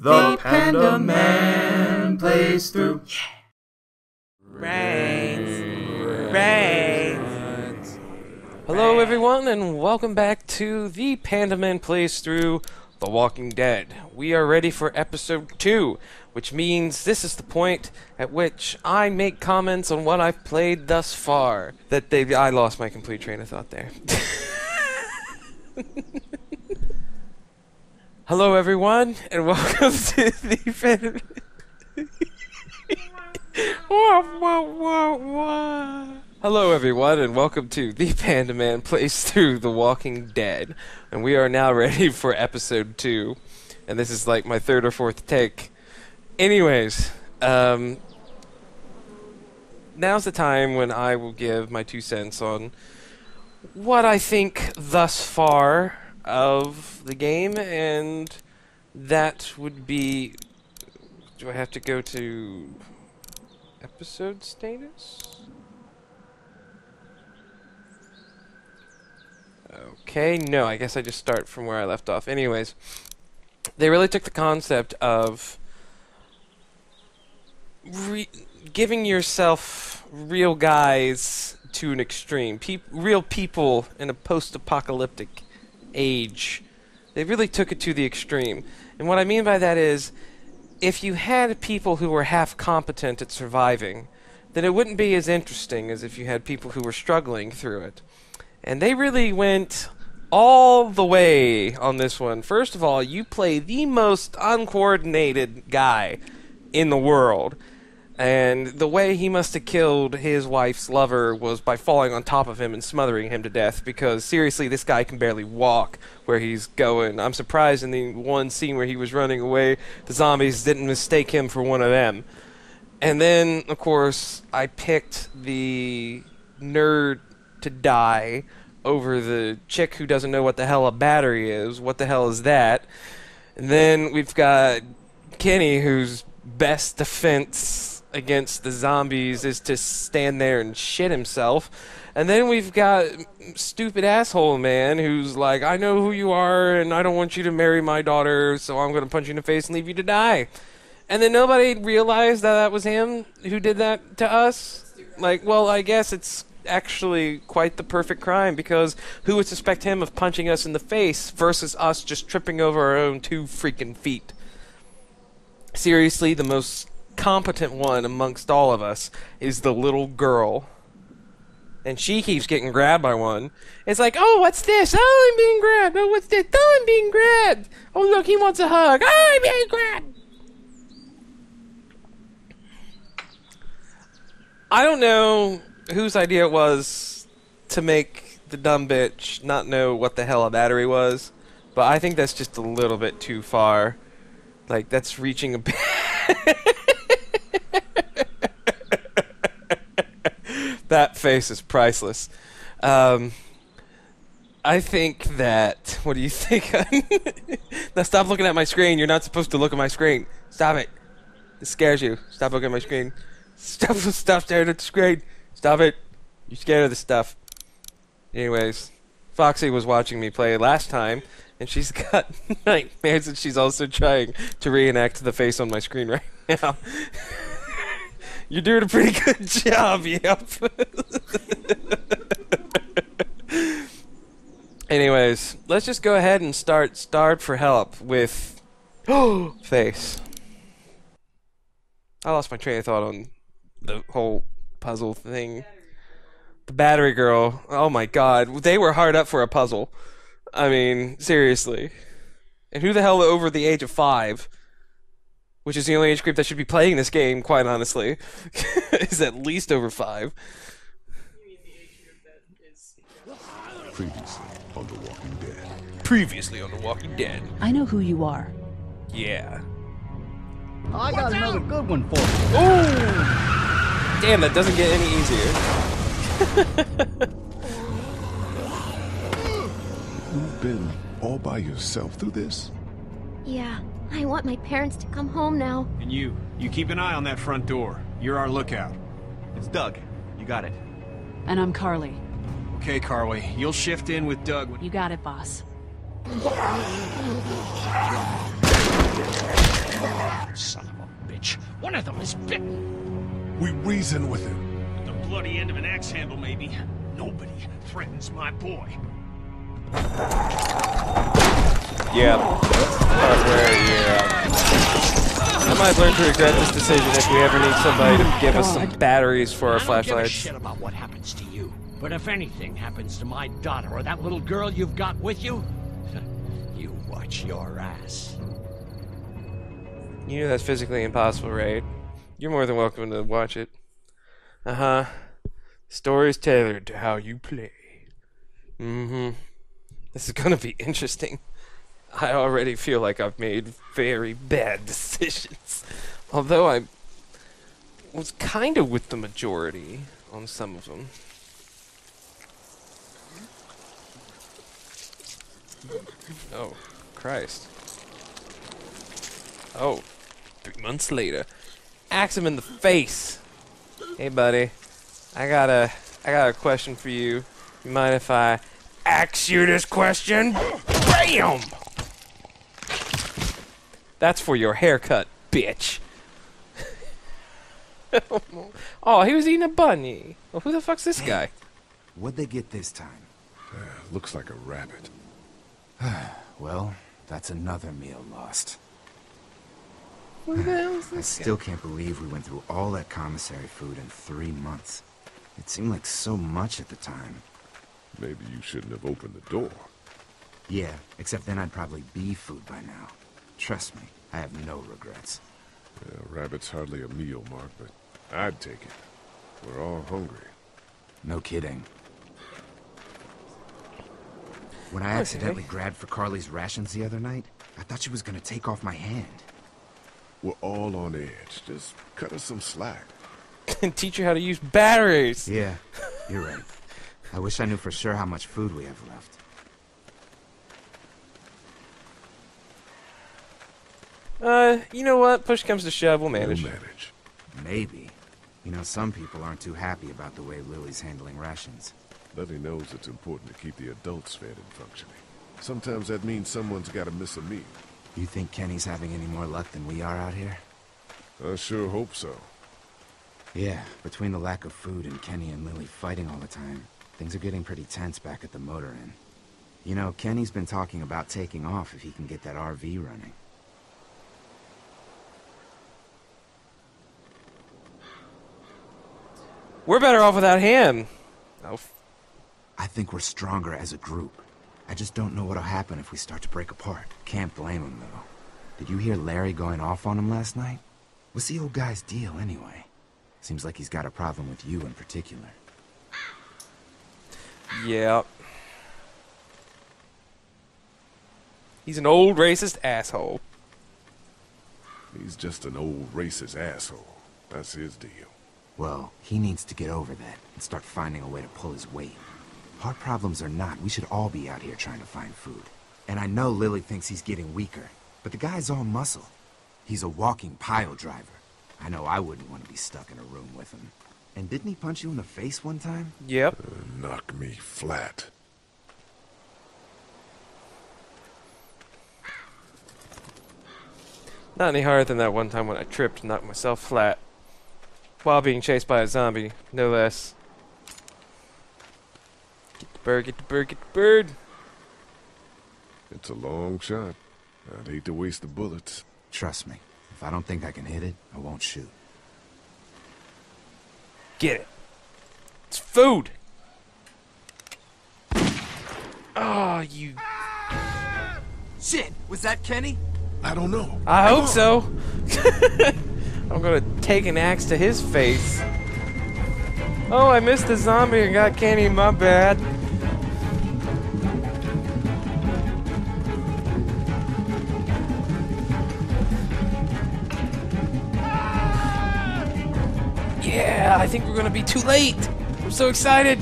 The Panda Man plays through. Brains. Brains. Hello, everyone, and welcome back to the Panda Man Plays Through The Walking Dead. We are ready for episode 2, which means this is the point at which I make comments on what I've played thus far. That they. I lost my complete train of thought there. Hello, everyone, and welcome to the Panda. Wah, wah, wah, wah. Hello, everyone, and welcome to the Panda Man Plays Through The Walking Dead. And we are now ready for episode two. And this is like my third or fourth take. Anyways, um, now's the time when I will give my two cents on what I think thus far of the game, and that would be. Do I have to go to episode status? Okay, no, I guess I just start from where I left off. Anyways, they really took the concept of giving yourself real guys to an extreme. Peop real people in a post-apocalyptic age. They really took it to the extreme. And what I mean by that is, if you had people who were half competent at surviving, then it wouldn't be as interesting as if you had people who were struggling through it. And they really went all the way on this one. First of all, you play the most uncoordinated guy in the world. And the way he must have killed his wife's lover was by falling on top of him and smothering him to death. Because seriously, this guy can barely walk where he's going. I'm surprised in the one scene where he was running away, the zombies didn't mistake him for one of them. And then, of course, I picked the nerd to die over the chick who doesn't know what the hell a battery is. What the hell is that? And then we've got Kenny, whose best defense against the zombies is to stand there and shit himself. And then we've got stupid asshole man who's like, I know who you are and I don't want you to marry my daughter, so I'm going to punch you in the face and leave you to die. And then nobody realized that that was him who did that to us. Like, well, I guess it's actually quite the perfect crime because who would suspect him of punching us in the face versus us just tripping over our own two freaking feet? Seriously, the most competent one amongst all of us is the little girl. And she keeps getting grabbed by one. It's like, oh, what's this? Oh, I'm being grabbed. Oh, what's this? Oh, I'm being grabbed. Oh, look, he wants a hug. Oh, I'm being grabbed. I don't know whose idea it was to make the dumb bitch not know what the hell a battery was, but I think that's just a little bit too far. Like, that's reaching a bit. That face is priceless. Um, I think that. What do you think? now stop looking at my screen. You're not supposed to look at my screen. Stop it. It scares you. Stop looking at my screen. Stop, stop staring at the screen. Stop it. You're scared of this stuff. Anyways, Foxy was watching me play last time, and she's got nightmares, and she's also trying to reenact the face on my screen right now. You're doing a pretty good job, yep. Anyways, let's just go ahead and start Starved for Help with face. I lost my train of thought on the whole puzzle thing. The battery girl. Oh my god. They were hard up for a puzzle. I mean, seriously. And who the hell over the age of five, which is the only age group that should be playing this game, quite honestly, is at least over five. Previously on The Walking Dead. Previously on The Walking Dead. I know who you are. Yeah. Oh, I got another good one for you. Damn, that doesn't get any easier. You've been all by yourself through this? Yeah, I want my parents to come home now. And you, you keep an eye on that front door. You're our lookout. It's Doug. You got it. And I'm Carly. Okay, Carly, you'll shift in with Doug when You got it, boss. son of a bitch. One of them is bitten. We reason with him. The bloody end of an axe handle, maybe. Nobody threatens my boy. Yeah. That's where, yeah. I might learn to regret this decision if we ever need somebody to give us some batteries for our I don't give a flashlights. shit about what happens to you. But if anything happens to my daughter or that little girl you've got with you, you watch your ass. You know that's physically impossible, right? You're more than welcome to watch it. Uh huh. Stories tailored to how you play. Mm hmm. This is gonna be interesting. I already feel like I've made very bad decisions. Although I was kind of with the majority on some of them. Oh, Christ. Oh, three months later. Axe him in the face. Hey, buddy. I got a, I got a question for you. You mind if I ask you this question? Bam! That's for your haircut, bitch. oh, he was eating a bunny. Well, who the fuck's this guy? What'd they get this time? Uh, looks like a rabbit. Well, that's another meal lost. Who the hell is I this guy? still can't believe we went through all that commissary food in three months. It seemed like so much at the time. Maybe you shouldn't have opened the door. Yeah, except then I'd probably be food by now. Trust me, I have no regrets. Yeah, rabbit's hardly a meal, Mark, but I'd take it. We're all hungry. No kidding. When I accidentally grabbed for Carly's rations the other night, I thought she was gonna take off my hand. We're all on edge. Just cut us some slack. and teach you how to use batteries. Yeah, you're right. I wish I knew for sure how much food we have left. Uh, you know what? Push comes to shove, we'll manage. We'll manage. Maybe. You know, some people aren't too happy about the way Lily's handling rations. Lily knows it's important to keep the adults fed and functioning. Sometimes that means someone's got to miss a meal. You think Kenny's having any more luck than we are out here? I sure hope so. Yeah, between the lack of food and Kenny and Lily fighting all the time, things are getting pretty tense back at the motor inn. You know, Kenny's been talking about taking off if he can get that RV running. We're better off without him. Oh, f- I think we're stronger as a group. I just don't know what'll happen if we start to break apart. Can't blame him, though. Did you hear Larry going off on him last night? What's the old guy's deal, anyway? Seems like he's got a problem with you in particular. yeah. He's an old racist asshole. He's just an old racist asshole. That's his deal. Well, he needs to get over that and start finding a way to pull his weight. Hard problems or not, we should all be out here trying to find food. And I know Lily thinks he's getting weaker, but the guy's all muscle. He's a walking pile driver. I know I wouldn't want to be stuck in a room with him. And didn't he punch you in the face one time? Yep. Uh, knock me flat. Not any harder than that one time when I tripped and knocked myself flat. While being chased by a zombie, no less. Get the bird, get the bird, get the bird. It's a long shot. I'd hate to waste the bullets. Trust me, if I don't think I can hit it, I won't shoot. Get it. It's food. Oh, you. Shit, was that Kenny? I don't know. I hope so. I'm gonna take an axe to his face. Oh, I missed the zombie and got Kenny. My bad. Yeah, I think we're gonna be too late. I'm so excited.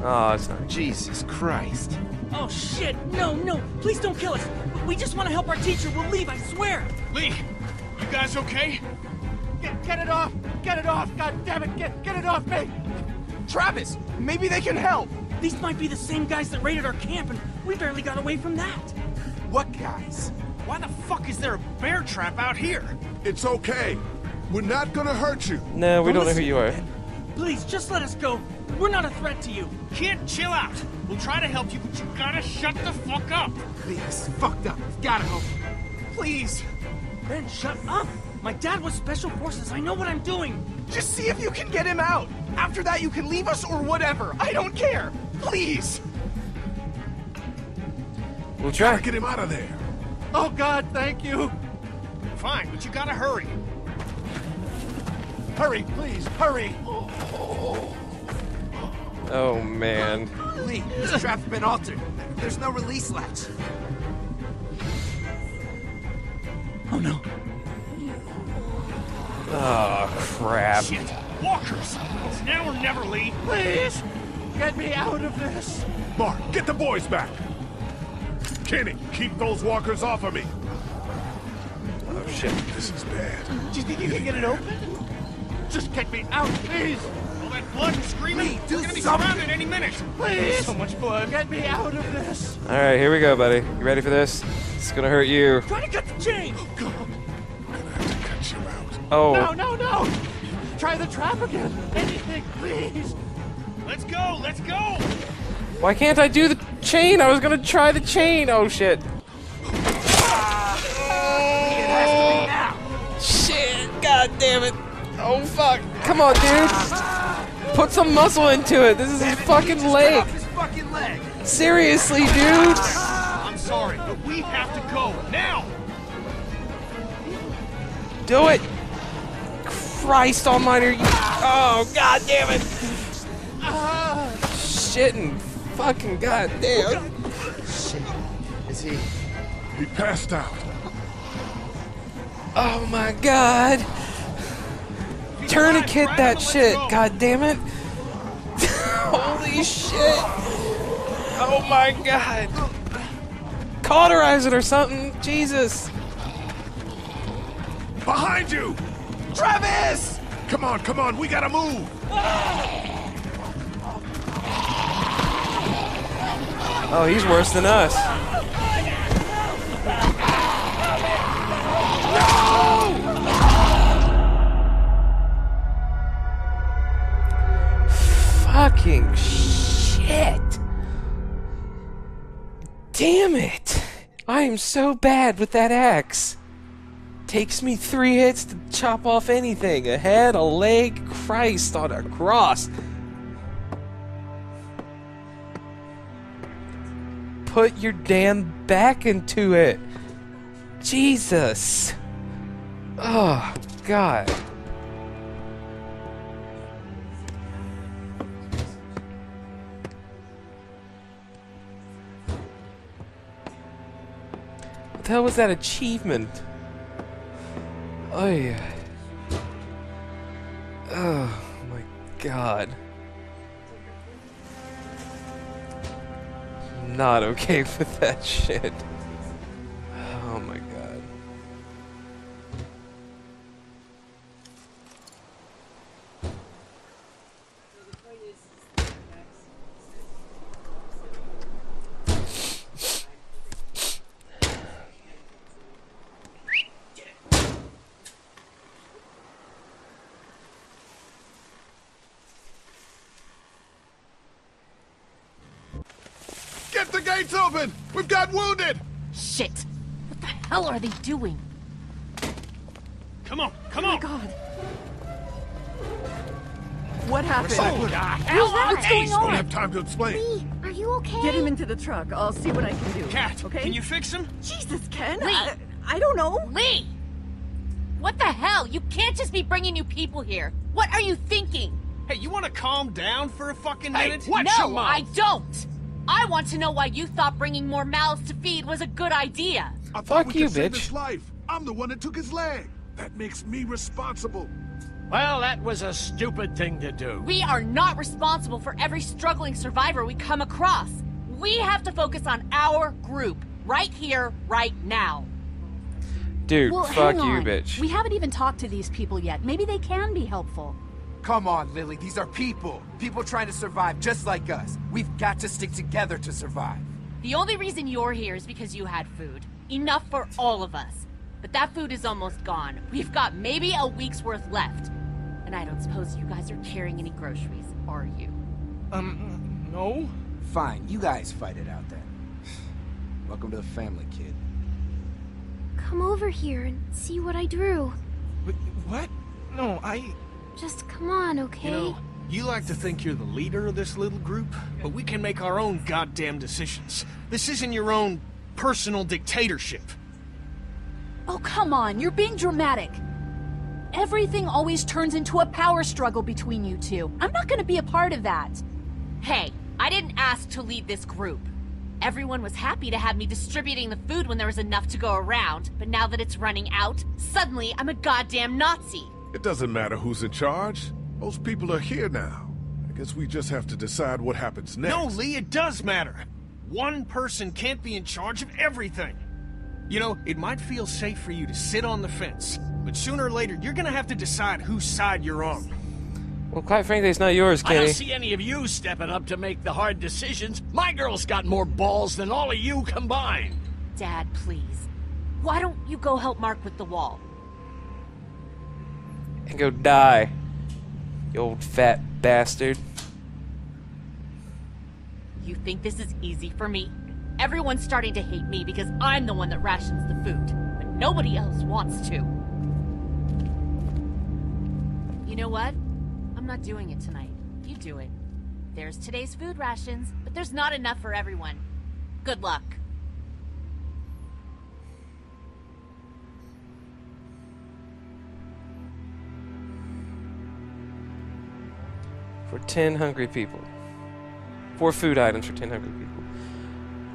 Oh, it's not. Jesus Christ. Oh shit! No, no! Please don't kill us! We just want to help our teacher. We'll leave, I swear! Lee, you guys okay? Get, get it off! Get it off! God damn it! Get, get it off me! Travis, maybe they can help! These might be the same guys that raided our camp, and we barely got away from that. What guys? Why the fuck is there a bear trap out here? It's okay. We're not gonna hurt you. No, we Don't don't know who you are. Please, just let us go. We're not a threat to you. Kid, chill out. We'll try to help you, but you gotta shut the fuck up. Please, this fucked up. We've gotta help. Please. Ben, shut up. My dad was special forces. I know what I'm doing. Just see if you can get him out. After that, you can leave us or whatever. I don't care. Please. We'll try. Gotta get him out of there. Oh, God, thank you. Fine, but you gotta hurry. Hurry, please, hurry. Oh Oh, man. Lee, this trap's been altered. There's no release latch. Oh no. Oh crap. Shit. Walkers. It's now or never, Lee. Please, get me out of this. Mark, get the boys back. Kenny, keep those walkers off of me. Oh shit. This is bad. Do you think you can get it open? Just get me out, please. All that blood and screaming. Lee, do We're gonna be something. surrounded any minute. Please. So much blood. Get me out of this. All right, here we go, buddy. You ready for this? It's gonna hurt you. Try to cut the chain. Oh God. I'm gonna have to cut you out. Oh. No, no, no. Try the trap again. Anything, please. Let's go. Let's go. Why can't I do the chain? I was gonna try the chain. Oh shit. It has to be now. Shit. God damn it. Oh fuck. Come on, dude. Put some muscle into it. This is his fucking leg. fucking leg. Seriously, dude. Ah, I'm sorry, but we have to go now. Do it. Christ almighty. are you- Oh, god damn it. Shit and fucking god damn. Is he? He passed out. Oh my god. Tourniquet that shit. God damn it. Holy shit. Oh my god. Cauterize it or something. Jesus. Behind you! Travis! Come on, come on, we gotta move! Oh, he's worse than us. Fucking shit. Damn it. I am so bad with that axe. Takes me three hits to chop off anything a head, a leg, Christ on a cross. Put your damn back into it. Jesus. Oh, God. The hell was that achievement? Oh yeah. Oh my god. Not okay with that shit. Gates open! We've got wounded! Shit! What the hell are they doing? Come on, come on. Oh my God. What happened? Oh, God. Who's that? What's going Don't have time to explain. Lee, are you okay? Get him into the truck. I'll see what I can do. Kat, okay? can you fix him? Jesus, Ken. Lee. I, I don't know. Lee! What the hell? You can't just be bringing new people here. What are you thinking? Hey, you want to calm down for a fucking Hey, minute? watch your no, mouth. I don't. I want to know why you thought bringing more mouths to feed was a good idea. I thought Fuck we you, could save his life. I'm the one that took his leg. That makes me responsible. Well, that was a stupid thing to do. We are not responsible for every struggling survivor we come across. We have to focus on our group, right here, right now. Dude, Well, fuck you, on. bitch. We haven't even talked to these people yet. Maybe they can be helpful. Come on, Lily. These are people. People trying to survive just like us. We've got to stick together to survive. The only reason you're here is because you had food. Enough for all of us. But that food is almost gone. We've got maybe a week's worth left. And I don't suppose you guys are carrying any groceries, are you? Um, no? Fine, you guys fight it out then. Welcome to the family, kid. Come over here and see what I drew. What? No, I... Just come on, okay? You know, you like to think you're the leader of this little group, but we can make our own goddamn decisions. This isn't your own personal dictatorship. Oh, come on, you're being dramatic. Everything always turns into a power struggle between you two. I'm not gonna be a part of that. Hey, I didn't ask to lead this group. Everyone was happy to have me distributing the food when there was enough to go around, but now that it's running out, suddenly I'm a goddamn Nazi. It doesn't matter who's in charge. Most people are here now. I guess we just have to decide what happens next. No, Lee, it does matter. One person can't be in charge of everything. You know, it might feel safe for you to sit on the fence, but sooner or later, you're gonna have to decide whose side you're on. Well, quite frankly, it's not yours, I don't see any of you stepping up to make the hard decisions. My girl's got more balls than all of you combined. Dad, please. Why don't you go help Mark with the wall? And go die. You old fat bastard. You think this is easy for me? Everyone's starting to hate me because I'm the one that rations the food, but nobody else wants to. You know what? I'm not doing it tonight. You do it. There's today's food rations, but there's not enough for everyone. Good luck. For 10 hungry people. Four food items for 10 hungry people.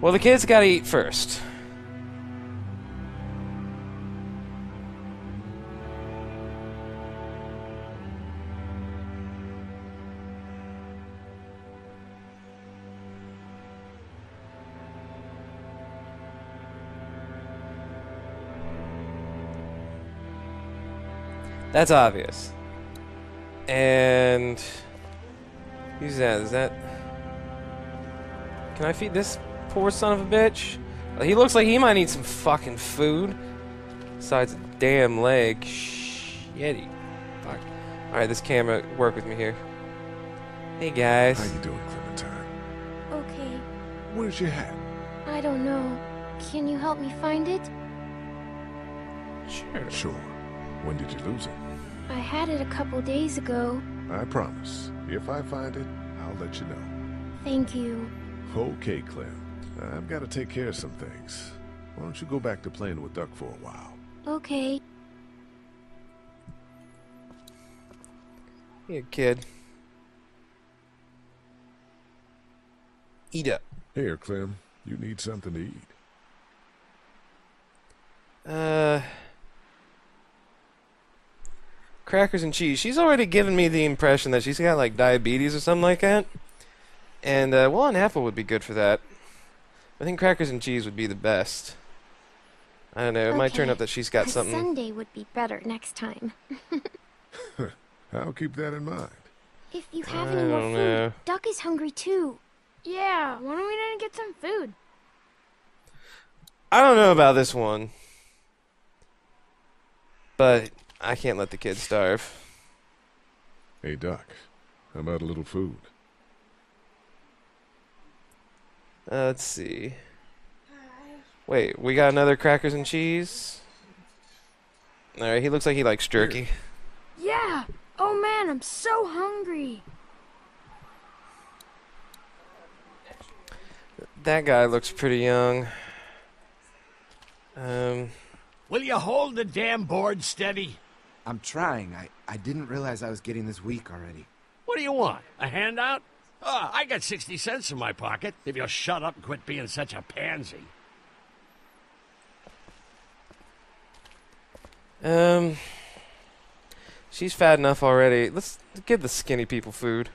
Well, the kids gotta eat first. That's obvious. And who's that? Is that? Can I feed this poor son of a bitch? He looks like he might need some fucking food. Besides a damn leg. Shitty. Fuck. Alright, this camera, work with me here. Hey guys. How you doing, Clementine? Okay. Where's your hat? I don't know. Can you help me find it? Sure. Sure. When did you lose it? I had it a couple days ago. I promise. If I find it, I'll let you know. Thank you. Okay, Clem. I've got to take care of some things. Why don't you go back to playing with Duck for a while? Okay. Here, kid. Eat up. Here, Clem. You need something to eat. Uh. Crackers and cheese. She's already given me the impression that she's got like diabetes or something like that. And, uh, well, an apple would be good for that. I think crackers and cheese would be the best. I don't know. It might turn Okay. up that she's got A something. sundae would be better next time. I'll keep that in mind. If you have I any more don't food, know. Duck is hungry too. Yeah, why don't we then get some food? I don't know about this one. But I can't let the kids starve. Hey, Duck. How about a little food? Uh, let's see. Wait, we got another crackers and cheese? Alright, he looks like he likes jerky. Yeah. Oh man, I'm so hungry. That guy looks pretty young. Um, Will you hold the damn board steady? I'm trying. I, I didn't realize I was getting this weak already. What do you want? A handout? Oh, I got 60 cents in my pocket. If you'll shut up and quit being such a pansy. um, she's fat enough already. Let's give the skinny people food.